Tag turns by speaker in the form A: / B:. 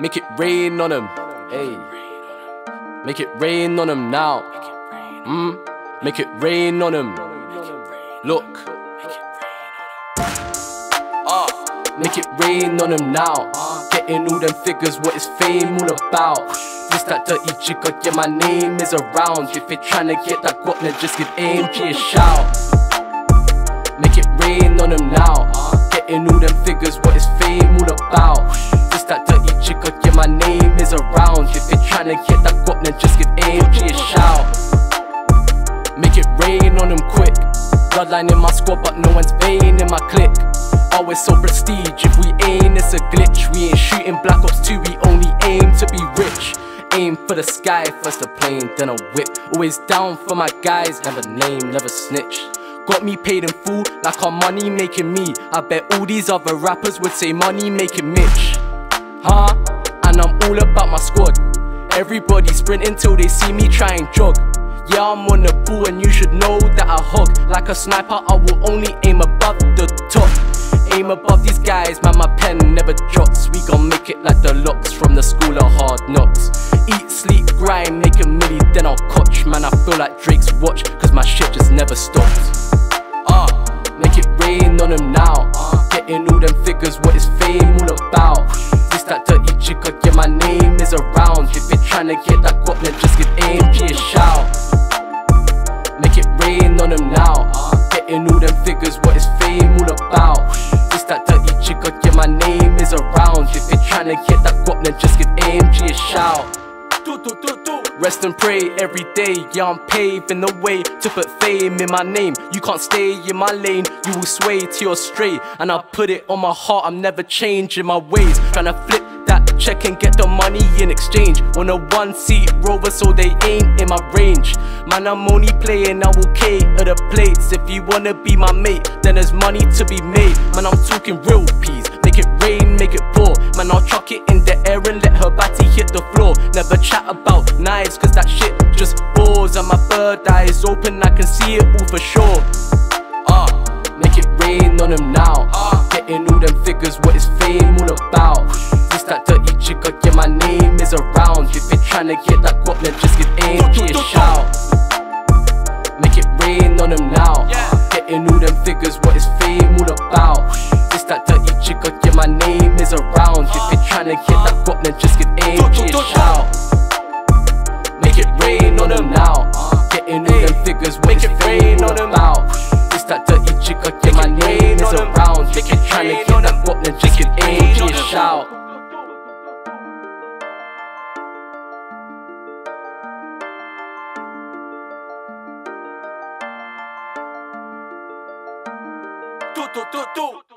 A: Make it rain on them. Hey. Make it rain on them now. Mm. Make it rain on them. Look. Ah. Make it rain on them now. Getting all them figures, what is fame all about? Just that dirty jigger, yeah, my name is around. If you're trying to get that guap, then just give AMG a shout. Make it rain on them now. Get that guap, then just give AMG a shout. Make it rain on them quick. Bloodline in my squad, but no one's vein in my clique. Always so prestige, if we ain't, it's a glitch. We ain't shooting Black Ops 2, we only aim to be rich. Aim for the sky, first a plane, then a whip. Always down for my guys, never name, never snitch. Got me paid in full, like our money making me. I bet all these other rappers would say money making Mitch. Huh? And I'm all about my squad. Everybody sprinting till they see me try and jog. Yeah, I'm on the ball and you should know that I hug. Like a sniper, I will only aim above the top. Aim above these guys, man, my pen never drops. We gon' make it like the locks from the school of hard knocks. Eat, sleep, grind, make a milli, then I'll coach. Man, I feel like Drake's watch, cause my shit just never stops. Ah, make it rain on them now. Getting all them figures, what is fame all about? Dirty jigger, yeah, my name is around. If you're trying to get that guap, then just give AMG a shout. Make it rain on them now. Getting all them figures, what is fame all about? This that dirty jigger, yeah, my name is around. If you're trying to get that guap, then just give AMG a shout. Rest and pray every day, yeah, I'm paving the way to put fame in my name. You can't stay in my lane, you will sway to your straight. And I put it on my heart, I'm never changing my ways. Tryna flip that check and get the money in exchange. On a one seat rover, so they ain't in my range. Man, I'm only playing, I will cater the plates. If you wanna be my mate, then there's money to be made. Man, I'm talking real Never chat about knives, cause that shit just bores. And my third eye is open, I can see it all for sure. Ah, make it rain on them now. Getting all them figures, what is fame all about? This that dirty jigger, yeah, my name is around. If you're trying to get that guap, then just give AMG a shout. Make it rain on them now. Getting all them figures, what is fame all about? This that dirty jigger, yeah, my name is around. If you're trying to get that guap, then just give AMG a shout.
B: Do, do, do, do.